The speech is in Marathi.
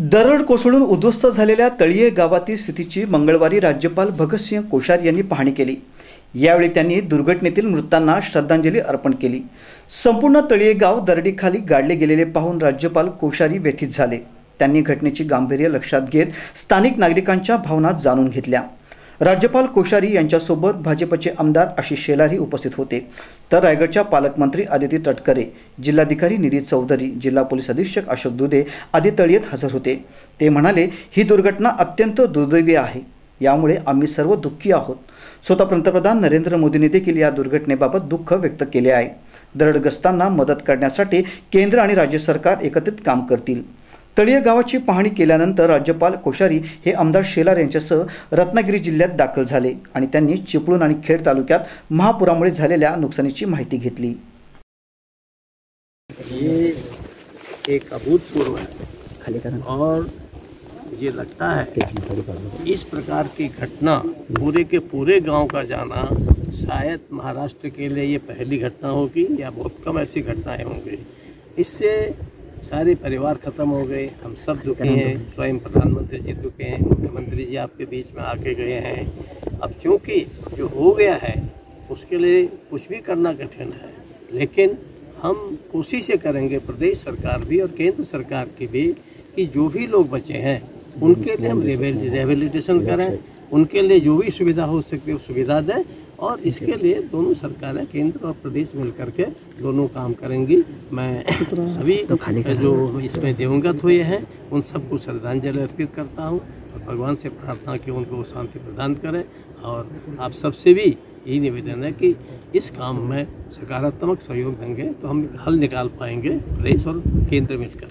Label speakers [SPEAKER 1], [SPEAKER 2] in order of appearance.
[SPEAKER 1] दरड कोसळून उद्ध्वस्त झालेल्या तळीये गावातील स्थितीची मंगळवारी राज्यपाल भगतसिंह कोश्यारी यांनी पाहणी केली. यावेळी त्यांनी दुर्घटनेतील मृतांना श्रद्धांजली अर्पण केली. संपूर्ण तळीये गाव दरडीखाली गाडले गेलेले पाहून राज्यपाल कोश्यारी व्यथित झाले. त्यांनी घटनेची गांभीर्य लक्षात घेत स्थानिक नागरिकांच्या भावना जाणून घेतल्या. राज्यपाल कोश्यारी यांच्यासोबत भाजपचे आमदार आशिष शेलारी उपस्थित होते. तर रायगडच्या पालकमंत्री आदिती तटकरे जिल्हाधिकारी निधी चौधरी जिल्हा पोलीस अधीक्षक अशोक दुधे आदी तळीयेत हजर होते. ते म्हणाले ही दुर्घटना अत्यंत दुर्दैवी आहे. यामुळे आम्ही सर्व दुःखी आहोत. स्वतः पंतप्रधान नरेंद्र मोदींनी देखील या दुर्घटनेबाबत दुःख व्यक्त केले आहे. दरडग्रस्तांना मदत करण्यासाठी केंद्र आणि राज्य सरकार एकत्रित काम करतील. तळीय गावाची पाहणी केल्यानंतर राज्यपाल कोश्यारी हे आमदार शेलार यांच्यासह रत्नागिरी जिल्ह्यात दाखल झाले आणि त्यांनी चिपळूण आणि खेड तालुक्यात महापुरामुळे झालेल्या नुकसानीची माहिती घेतली.
[SPEAKER 2] ये एक अभूतपूर्व है और मुझे लगता है इस प्रकार की घटना पूरे के पूरे गांव का जाना शायद महाराष्ट्र के लिए ये पहली घटना होगी या बहुत कम ऐसी घटनाएं होंगी। इससे सारे परिवार खत्म हो गए हम सब दुखी हैं। स्वयं प्रधानमंत्री जी दुखी हैं मुख्यमंत्री जी आपके बीच में आके गए हैं। अब क्योंकि जो हो गया है उसके लिए कुछ भी करना कठिन है। लेकिन हम कोशिशें करेंगे प्रदेश सरकार भी और केंद्र सरकार की भी कि जो भी लोग बचे हैं उनके लिए हम रिहेबिलिटेशन करें। उनके लिए जो भी सुविधा हो सकती है सुविधा दें। और इसके लिए दोनों सरकारें केंद्र और प्रदेश मिलकर के दोनों काम करेंगी। मैं सभी तो जो इसमें दिवंगत हुए हैं उन सबको श्रद्धांजलि अर्पित करता हूँ और भगवान से प्रार्थना की उनको शांति प्रदान करें। और आप सबसे भी यही निवेदन है कि इस काम में सकारात्मक सहयोग देंगे तो हम हल निकाल पाएँगे प्रदेश और केंद्र मिलकर।